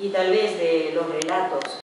y tal vez de los relatos